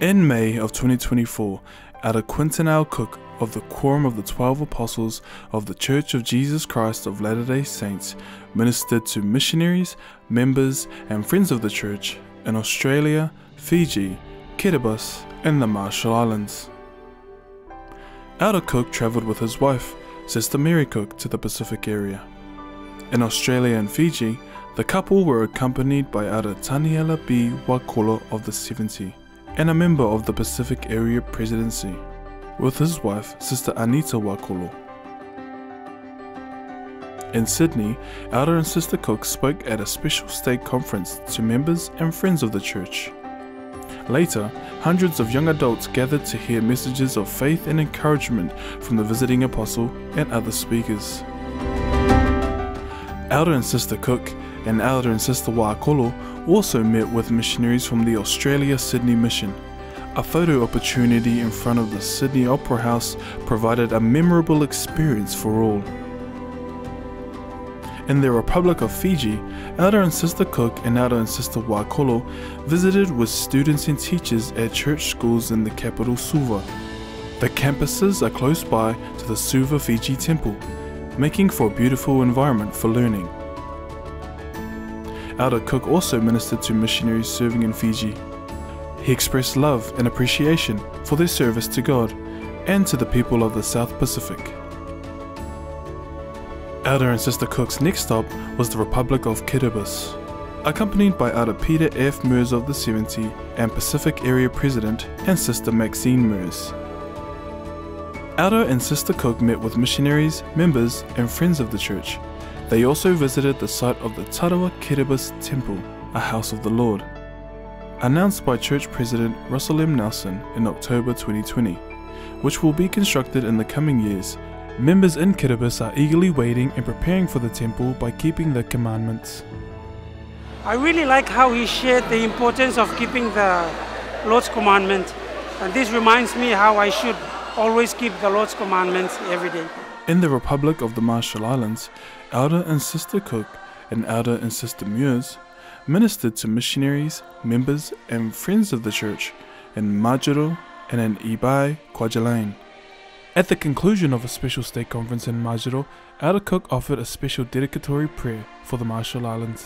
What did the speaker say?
In May of 2024, Elder Quentin Cook of the Quorum of the Twelve Apostles of the Church of Jesus Christ of Latter day Saints ministered to missionaries, members, and friends of the church in Australia, Fiji, Kiribati, and the Marshall Islands. Elder Cook travelled with his wife, Sister Mary Cook, to the Pacific area. In Australia and Fiji, the couple were accompanied by Elder Taniela B. Wakolo of the 70 and a member of the Pacific Area Presidency, with his wife, Sister Anita Wakolo. In Sydney, Elder and Sister Cook spoke at a special stake conference to members and friends of the church. Later, hundreds of young adults gathered to hear messages of faith and encouragement from the visiting apostle and other speakers. Elder and Sister Cook and Elder and Sister Wakolo also met with missionaries from the Australia Sydney Mission. A photo opportunity in front of the Sydney Opera House provided a memorable experience for all. In the Republic of Fiji, Elder and Sister Cook and Elder and Sister Wakolo visited with students and teachers at church schools in the capital Suva. The campuses are close by to the Suva Fiji Temple, making for a beautiful environment for learning. Elder Cook also ministered to missionaries serving in Fiji. He expressed love and appreciation for their service to God and to the people of the South Pacific. Elder and Sister Cook's next stop was the Republic of Kiribati. Accompanied by Elder Peter F. Meurs of the 70 and Pacific Area President and Sister Maxine Meurs. Elder and Sister Cook met with missionaries, members, and friends of the church. They also visited the site of the Tarawa Kiribati Temple, a house of the Lord. Announced by Church President Russell M. Nelson in October 2020, which will be constructed in the coming years, members in Kiribati are eagerly waiting and preparing for the temple by keeping the commandments. I really like how he shared the importance of keeping the Lord's commandment. And this reminds me how I should always keep the Lord's commandments every day. In the Republic of the Marshall Islands, Elder and Sister Cook and Elder and Sister Meurs ministered to missionaries, members, and friends of the church in Majuro and in Ebeye, Kwajalein. At the conclusion of a special stake conference in Majuro, Elder Cook offered a special dedicatory prayer for the Marshall Islands.